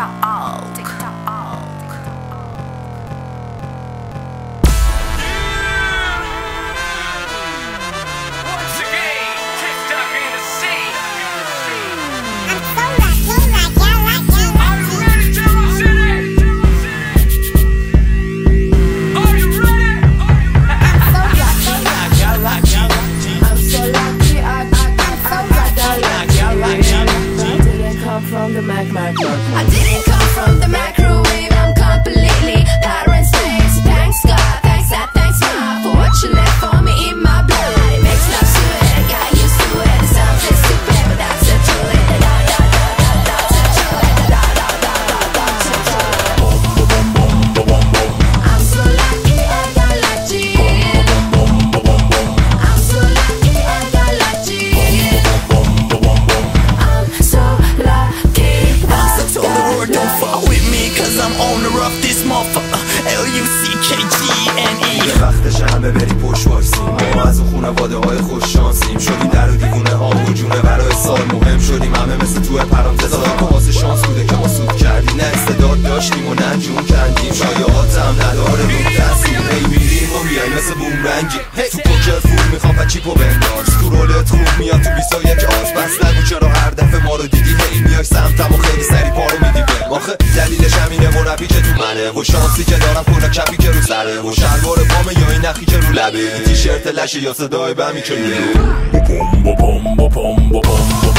stop. یه وقتش همه بری پشت وایسیم ما از اون خونواده های خوش نخی که رو لبه؟ تیشرت لشه یا صدای بمی که میره I'm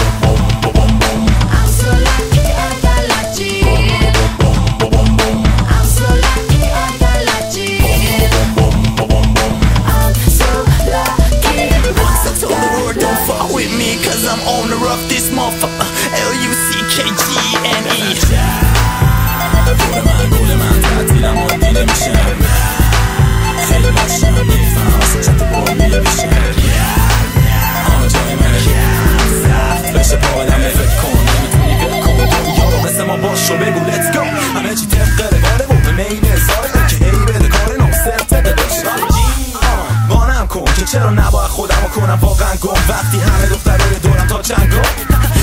چرا نباید خودمو کنم؟ واقعا گم. وقتی همه دخترای دورم تا چنگا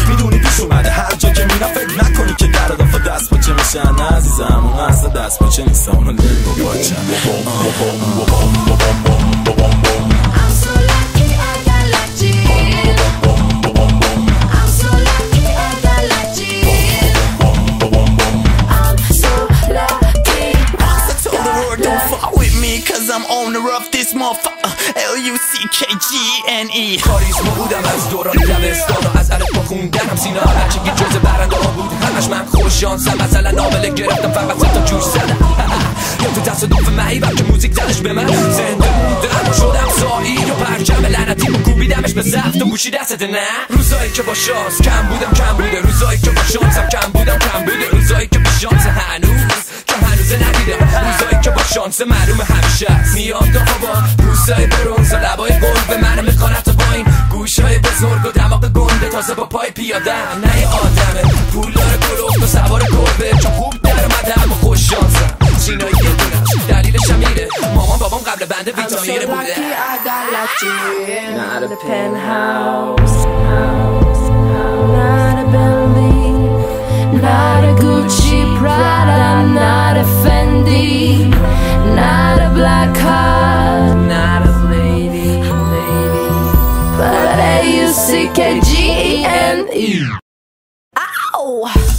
می‌دونی پیش اومده. هر جا که میرم فکر نکنی که در دفعه دست پاچه میشن عزیزم اون اصلا دست پاچه نیستم اونو با پاچه Cause I'm owner of this motherfucker. L-U-C-K-G-N-E کاریزما بودم از دوران دبستان از الف خوندنم سینا. هرچی که جز برنده ها بود همش من خوش شانسم مثلا نابله گرفتم. فقط سه تا جوش زدم. یا تو تصادف معیبم که موزیک زدش به من. زنده بودم شدم سایی و پرچم لعنتی و کوبیدمش به زفت و گوشی دستت نه؟ روزایی که با شانس. کم بودم کم بوده. روزایی که با شانسم. کم بودم کم بوده. روزایی که با شانس. هنوز هنوز ندیدم روزایی که با شانس معلوم همیشه است. میاد هوا روزای برونز و لبای گل به من می‌خواند تا پایین. گوشای بزرگ و دماغ گنده تازه با پای پیاده. نه آدمه پول داره کلوفت و سوار گربه چون خوب در اومدم و خوش شانسم. سینایی یه دلیلش هم اینه مامان بابام قبل بنده ویتامینه بوده. Not a penthouse, not a Bentley, not a Gucci Prada, a Fendi, not a black heart, not a lady, lady, but A-U-C-K-G-E-N-E. Ow!